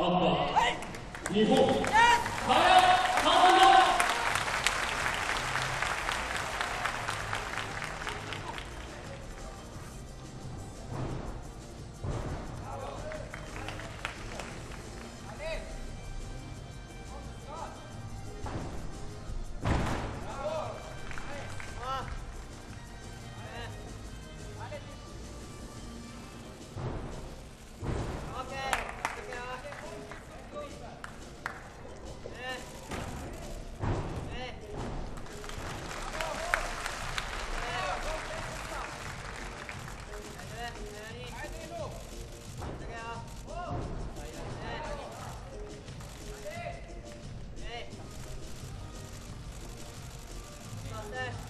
赤日本萱 Set.